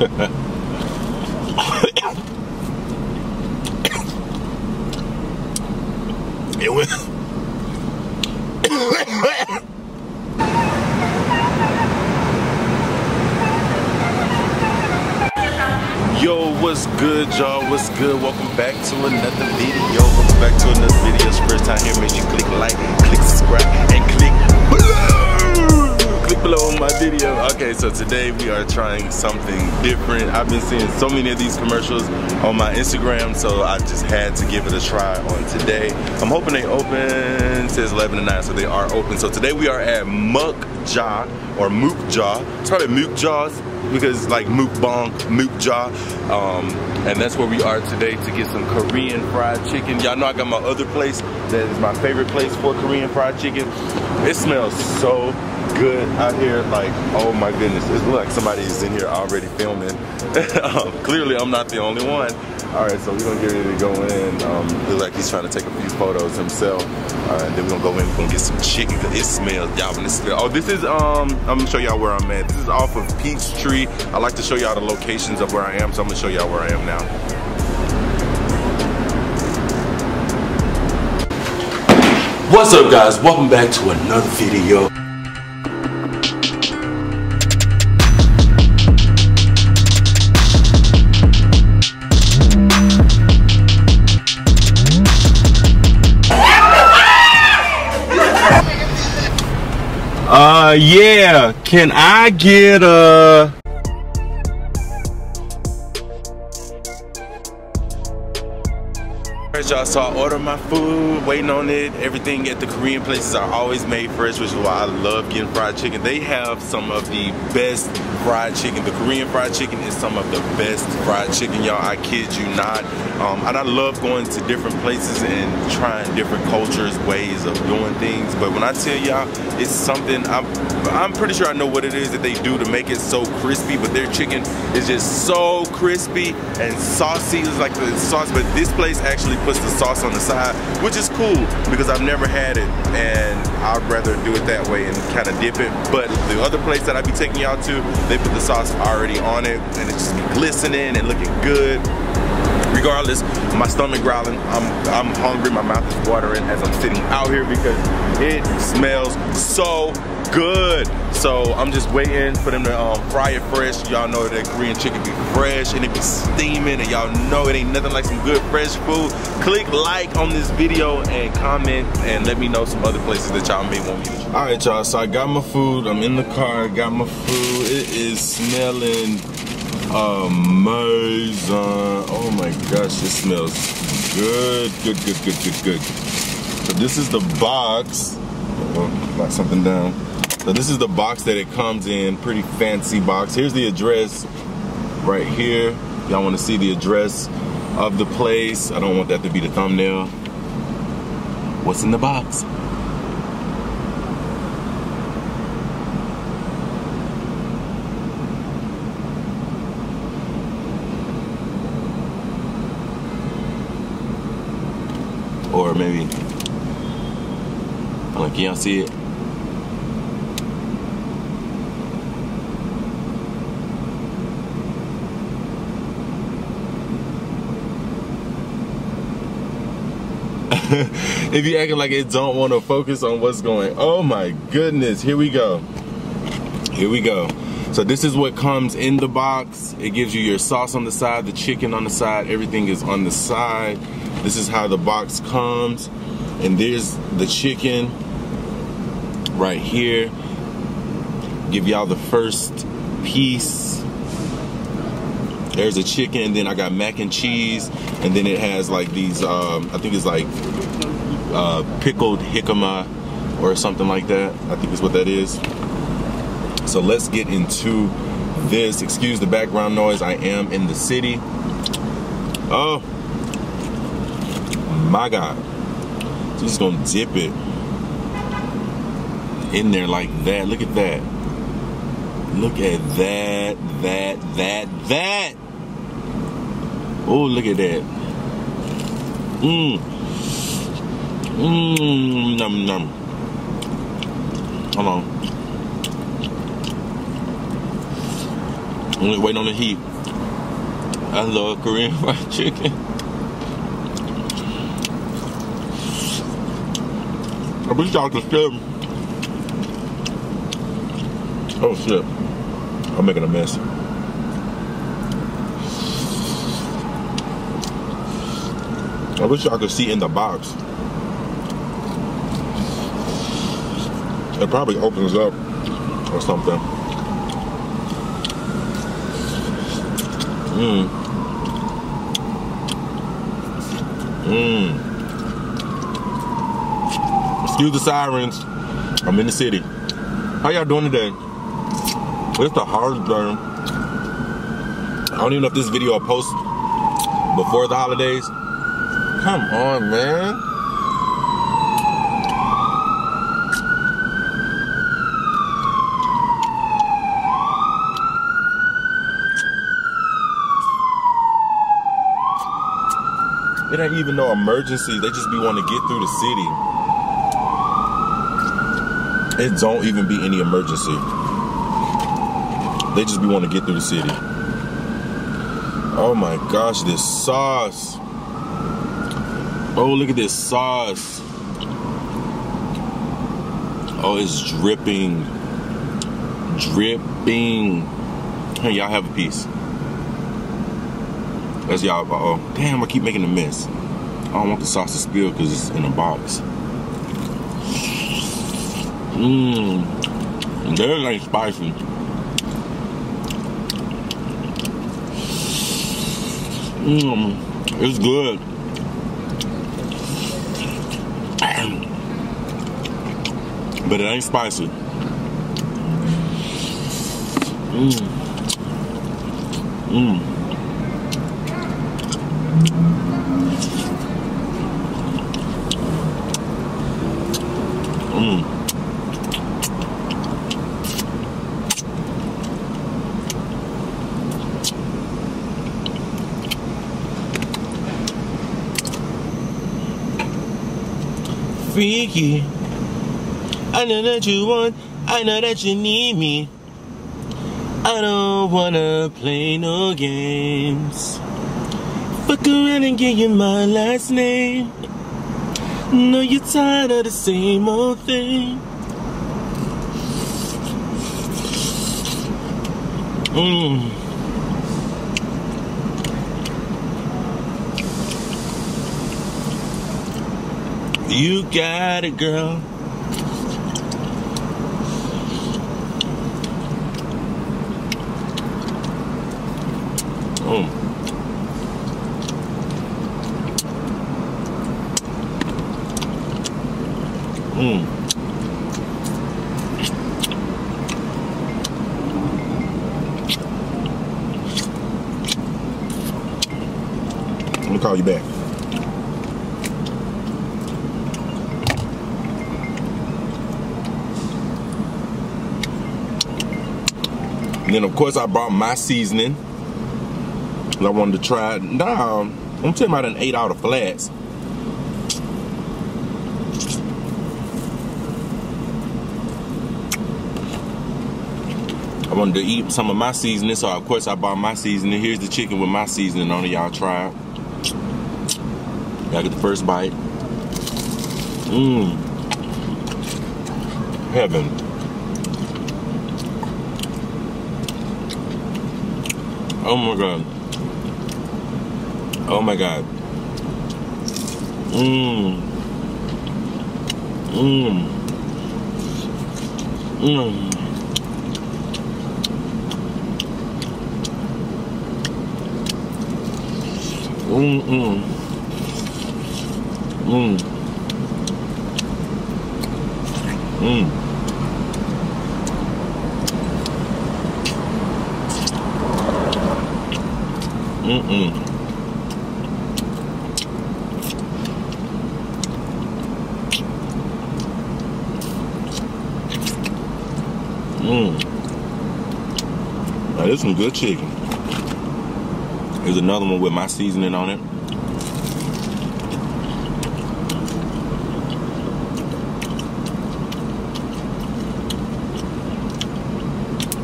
it went. Yo, what's good, y'all? What's good? Welcome back to another video. Welcome back to another video. It's first time here. Make sure you click like, click subscribe, and click below. My video. Okay, so today we are trying something different. I've been seeing so many of these commercials on my Instagram, so I just had to give it a try on today. I'm hoping they open. Says 11 to 9, so they are open. So today we are at Muck Jaw or Mook Jaw. It's probably Mook Jaws because like mukbang, mukja, um, and that's where we are today to get some Korean fried chicken. Y'all know I got my other place that is my favorite place for Korean fried chicken. It smells so good out here, like oh my goodness, it looks like somebody's in here already filming. um, clearly, I'm not the only one. All right, so we're gonna get ready to go in. Um, looks like he's trying to take a few photos himself. Uh, and then we're gonna go in, we're gonna get some chicken, cause it smells, y'all, when it smells. Oh, this is, um, I'm gonna show y'all where I'm at. This is off of Peachtree. I like to show y'all the locations of where I am, so I'm gonna show y'all where I am now. What's up guys? Welcome back to another video. Uh, yeah. Can I get a... Y'all, so I ordered my food, waiting on it. Everything at the Korean places are always made fresh, which is why I love getting fried chicken. They have some of the best fried chicken. The Korean fried chicken is some of the best fried chicken, y'all. I kid you not. Um, and I love going to different places and trying different cultures, ways of doing things. But when I tell y'all, it's something, I'm, I'm pretty sure I know what it is that they do to make it so crispy, but their chicken is just so crispy and saucy. It's like the sauce, but this place actually puts the sauce on the side, which is cool because I've never had it and I'd rather do it that way and kind of dip it. But the other place that I'd be taking y'all to, they put the sauce already on it and it's just glistening and looking good. Regardless my stomach growling. I'm i'm hungry. My mouth is watering as i'm sitting out here because it smells so good. So i'm just waiting for them to um, fry it fresh. Y'all know that korean chicken be fresh and it be steaming and y'all know it ain't nothing like some good fresh food. Click like on this video and comment and let me know some other places that y'all may want me to try. All right y'all. So i got my food. I'm in the car. Got my food. It is smelling amazing. Oh my gosh, it smells good, good, good, good, good, good. So this is the box. Knock something down. So this is the box that it comes in, pretty fancy box. Here's the address right here. Y'all wanna see the address of the place. I don't want that to be the thumbnail. What's in the box? or maybe like y'all see it if you acting like it don't want to focus on what's going oh my goodness here we go here we go so this is what comes in the box it gives you your sauce on the side the chicken on the side everything is on the side this is how the box comes. And there's the chicken right here. Give y'all the first piece. There's a chicken, then I got mac and cheese, and then it has like these, um, I think it's like uh, pickled jicama or something like that. I think is what that is. So let's get into this. Excuse the background noise. I am in the city. Oh, my God. Just gonna dip it in there like that. Look at that. Look at that, that, that, that. Oh, look at that. Mmm. Mmm, num num. Hold on. Only waiting on the heat. I love Korean fried chicken. I wish y'all could still. Oh shit. I'm making a mess. I wish y'all could see in the box. It probably opens up or something. Mmm. Mmm. Excuse the sirens. I'm in the city. How y'all doing today? It's the hardest day. I don't even know if this video will post before the holidays. Come on, man. It ain't even no emergencies. They just be wanting to get through the city. It don't even be any emergency. They just be wanting to get through the city. Oh my gosh, this sauce. Oh, look at this sauce. Oh, it's dripping. Dripping. Hey, y'all have a piece. That's y'all. Uh oh. Damn, I keep making a mess. I don't want the sauce to spill because it's in a box. Mmm. Theirs ain't spicy. Mmm. It's good. But it ain't spicy. Mmm. Mmm. Mm. Freaky. I know that you want, I know that you need me. I don't wanna play no games. Fuck around and give you my last name. No, you're tired of the same old thing. Mm. You got it, girl. Mm. Mm. Let me call you back. And then of course I brought my seasoning. I wanted to try it. Now, I'm talking about an eight out of flats. I wanted to eat some of my seasoning, so of course I bought my seasoning. Here's the chicken with my seasoning on it. Y'all try it. Y'all get the first bite. Mmm. Heaven. Oh my god. Oh my god. Mmm. Mmm. Mmm. Mm mm. Mm. Mm. Mm mm. Mmm. This is some good chicken. Here's another one with my seasoning on it.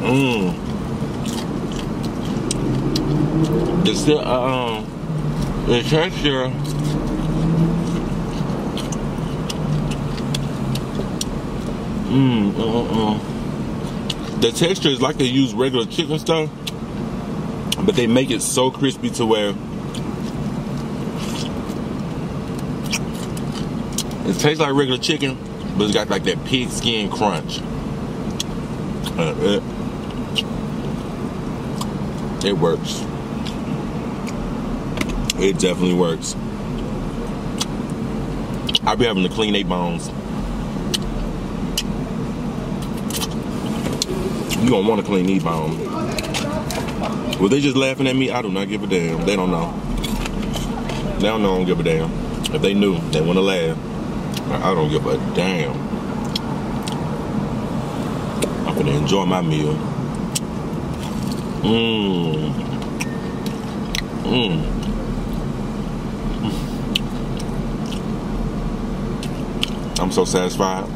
Mmm. still uh, um the texture Mmm, uh, uh, uh. The texture is like they use regular chicken stuff, but they make it so crispy to where it tastes like regular chicken, but it's got like that pig skin crunch. Uh, it, works. It definitely works. I'll be having to clean eight bones. You don't want to clean these bones. Were they just laughing at me? I do not give a damn. They don't know. They don't know I don't give a damn. If they knew, they wanna laugh. I don't give a damn. I'm gonna enjoy my meal. Mmm. Mmm. I'm so satisfied.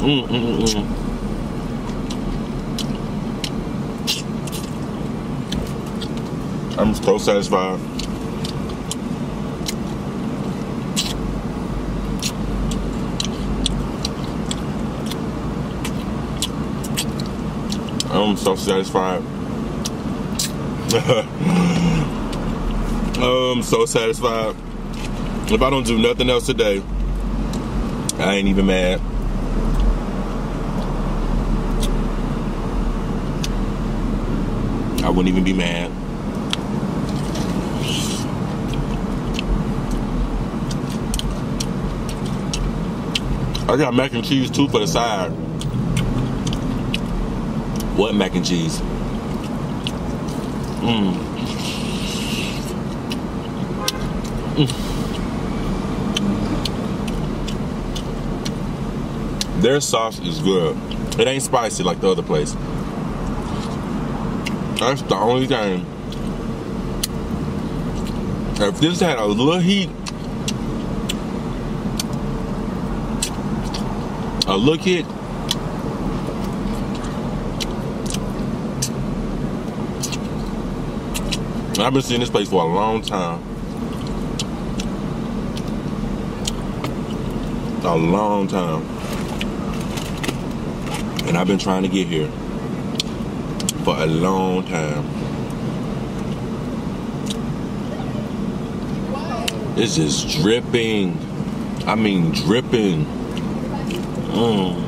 Mm, mm, mm, I'm so satisfied. I'm so satisfied. I'm so satisfied. If I don't do nothing else today, I ain't even mad. I wouldn't even be mad. I got mac and cheese too for the side. What mac and cheese? Mmm. Mm. Their sauce is good. It ain't spicy like the other place. That's the only thing. If this had a little heat, a look hit, I've been seeing this place for a long time. A long time. And I've been trying to get here for a long time. It's just dripping. I mean, dripping. Mm.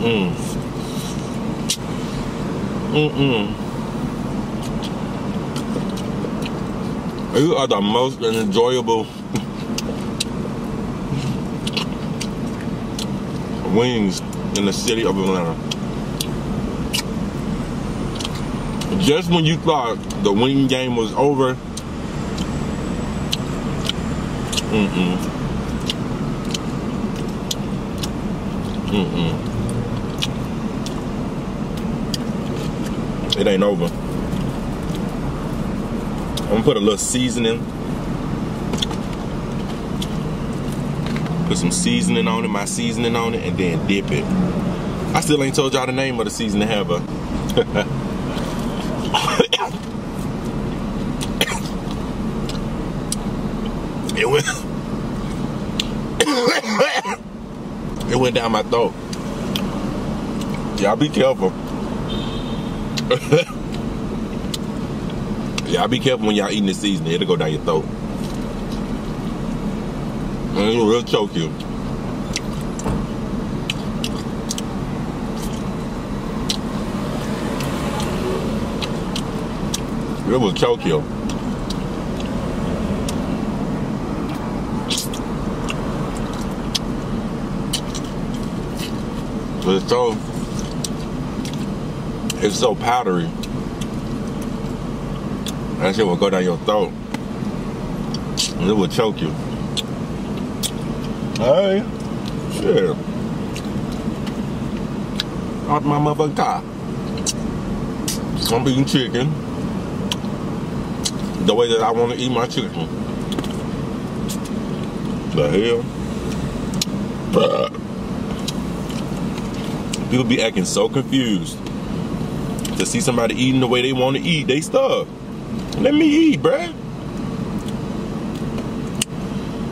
Mm. Mm-mm. You are the most enjoyable wings in the city of Atlanta. Just when you thought the wing game was over, mm-mm. Mm-mm. It ain't over. I'm gonna put a little seasoning. Put some seasoning on it, my seasoning on it, and then dip it. I still ain't told y'all the name of the seasoning, have I? it went it went down my throat. Y'all be careful. Y'all be careful when y'all eating this seasoning. It'll go down your throat. And it'll really choke you. It will choke you. It's so it's so powdery. That shit will go down your throat. It will choke you. Hey, shit. Out my motherfucking car. I'm eating chicken the way that I want to eat my chicken. The hell? People be acting so confused to see somebody eating the way they want to eat. They stuff. Let me eat, bruh.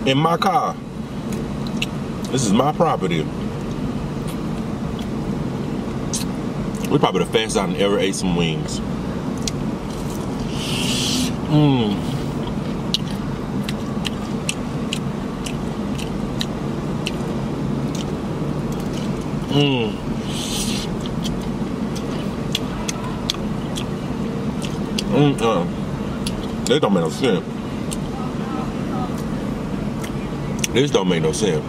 In my car. This is my property. We probably the fastest I've ever ate some wings. Mmm. Mmm. Mmm. Uh. This don't make no sense. This don't make no sense.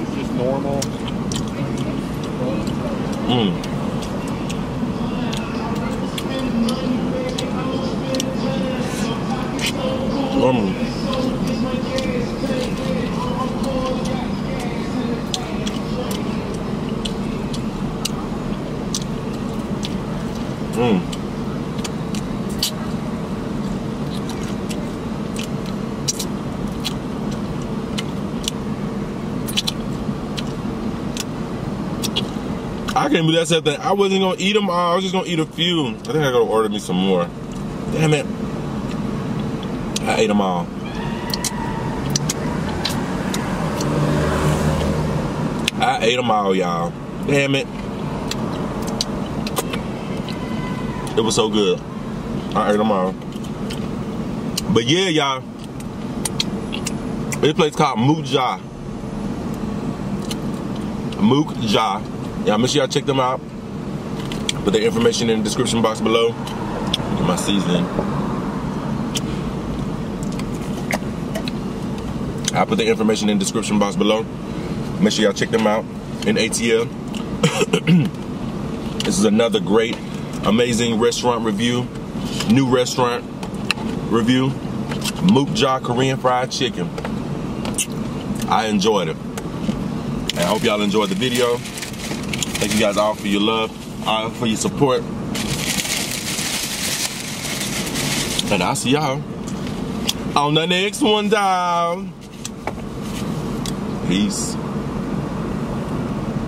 It's just normal. Mmm. Mm. Mm. I can't believe that. I wasn't gonna eat them all. I was just gonna eat a few. I think I gotta order me some more. Damn it. I ate them all. I ate them all, y'all. Damn it. It was so good. I ate them all. But yeah, y'all. This place called Muja. Mukja. Y'all make sure y'all check them out. Put the information in the description box below. Get my seasoning. I'll put the information in the description box below. Make sure y'all check them out in ATL. this is another great, amazing restaurant review. New restaurant review. Mukja Korean fried chicken. I enjoyed it. I hope y'all enjoyed the video. Thank you guys all for your love, all for your support. And I'll see y'all on the next one, down. Peace.